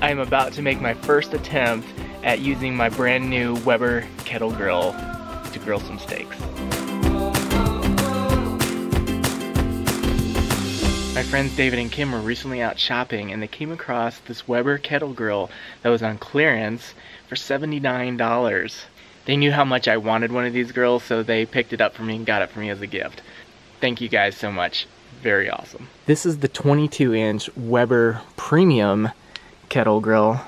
I'm about to make my first attempt at using my brand new Weber kettle grill to grill some steaks. My friends David and Kim were recently out shopping and they came across this Weber kettle grill that was on clearance for $79. They knew how much I wanted one of these grills so they picked it up for me and got it for me as a gift. Thank you guys so much. Very awesome. This is the 22 inch Weber Premium kettle grill.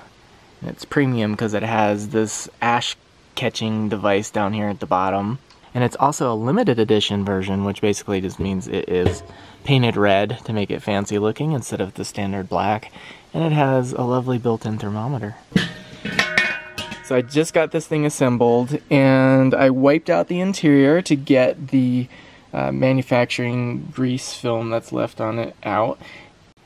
It's premium because it has this ash catching device down here at the bottom. And it's also a limited edition version, which basically just means it is painted red to make it fancy looking instead of the standard black. And it has a lovely built-in thermometer. So I just got this thing assembled and I wiped out the interior to get the uh, manufacturing grease film that's left on it out.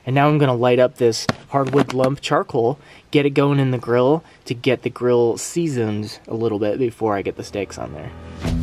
And now I'm gonna light up this hardwood lump charcoal, get it going in the grill to get the grill seasoned a little bit before I get the steaks on there.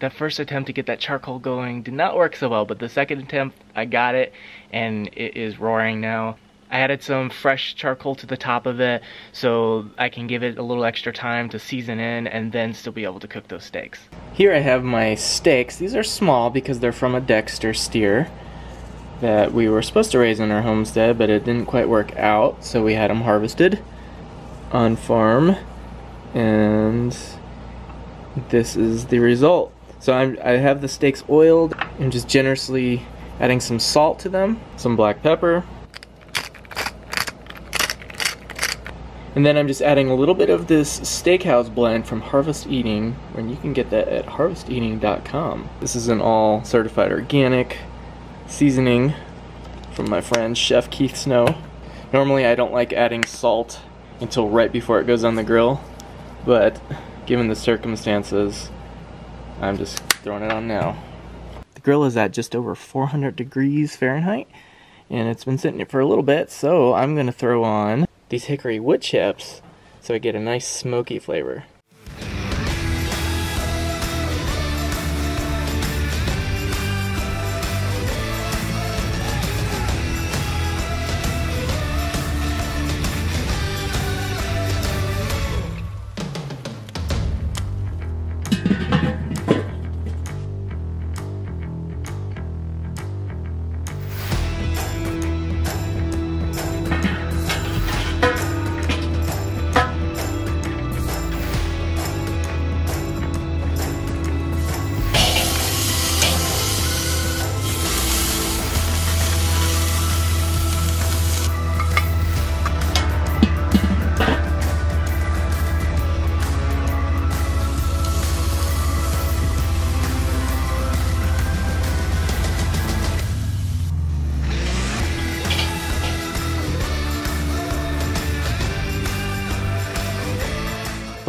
The first attempt to get that charcoal going did not work so well, but the second attempt I got it and it is roaring now. I added some fresh charcoal to the top of it so I can give it a little extra time to season in and then still be able to cook those steaks. Here I have my steaks. These are small because they're from a Dexter steer that we were supposed to raise in our homestead, but it didn't quite work out, so we had them harvested on farm, and this is the result. So I'm, I have the steaks oiled. I'm just generously adding some salt to them, some black pepper. And then I'm just adding a little bit of this steakhouse blend from Harvest Eating, and you can get that at harvesteating.com. This is an all certified organic seasoning from my friend Chef Keith Snow. Normally I don't like adding salt until right before it goes on the grill, but given the circumstances, I'm just throwing it on now. The grill is at just over 400 degrees Fahrenheit and it's been sitting it for a little bit so I'm to throw on these hickory wood chips so I get a nice smoky flavor.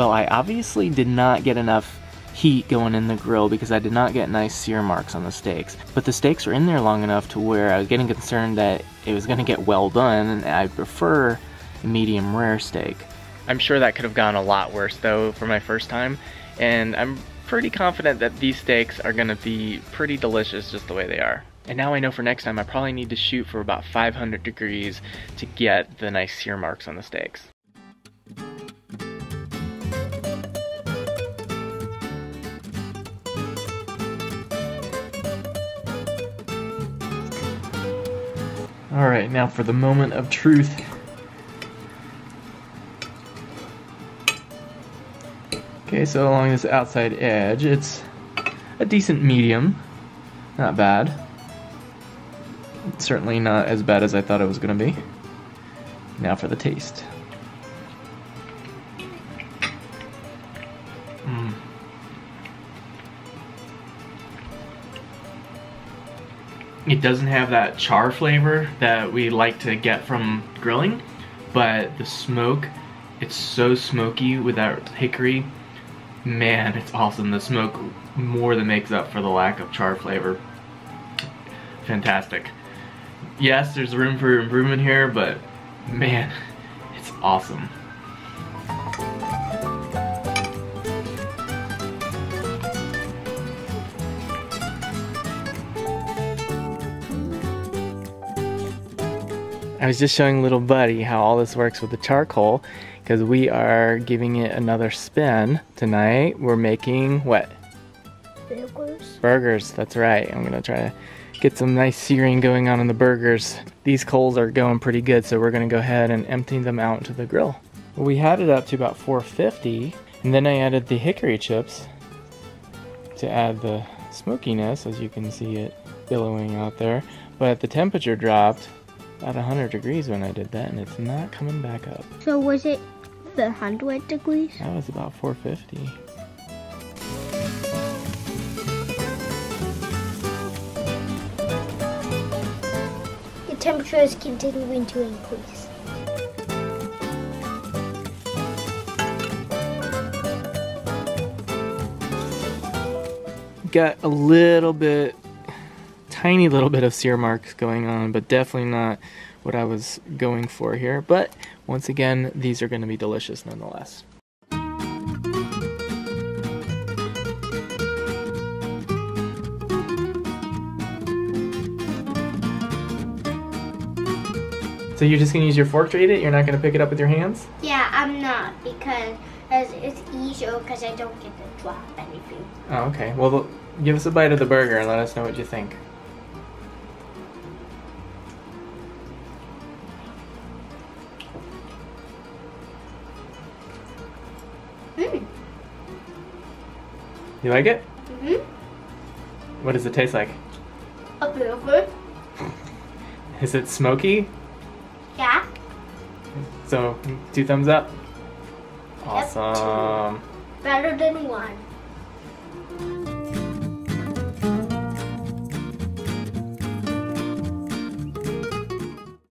I obviously did not get enough heat going in the grill because I did not get nice sear marks on the steaks. But the steaks were in there long enough to where I was getting concerned that it was going to get well done, and I prefer a medium rare steak. I'm sure that could have gone a lot worse though for my first time, and I'm pretty confident that these steaks are going to be pretty delicious just the way they are. And now I know for next time I probably need to shoot for about 500 degrees to get the nice sear marks on the steaks. All right, now for the moment of truth. Okay, so along this outside edge, it's a decent medium. Not bad. Certainly not as bad as I thought it was going to be. Now for the taste. It doesn't have that char flavor that we like to get from grilling, but the smoke, it's so smoky with that hickory. Man, it's awesome. The smoke more than makes up for the lack of char flavor. Fantastic. Yes, there's room for improvement here, but man, it's awesome. I was just showing little buddy how all this works with the charcoal because we are giving it another spin tonight. We're making what? Burgers. Burgers, that's right. I'm gonna try to get some nice searing going on in the burgers. These coals are going pretty good, so we're gonna go ahead and empty them out into the grill. We had it up to about 450, and then I added the hickory chips to add the smokiness, as you can see it billowing out there. But the temperature dropped about 100 degrees when I did that, and it's not coming back up. So was it the 100 degrees? That was about 450. The temperature is continuing to increase. Got a little bit tiny little bit of sear marks going on, but definitely not what I was going for here. But once again, these are going to be delicious nonetheless. So you're just gonna use your fork to eat it? You're not gonna pick it up with your hands? Yeah, I'm not because it's easier because I don't get to drop anything. Oh, okay. Well, give us a bite of the burger and let us know what you think. You like it? Mm-hmm. What does it taste like? A burger. Is it smoky? Yeah. So, two thumbs up? Awesome. Better than one.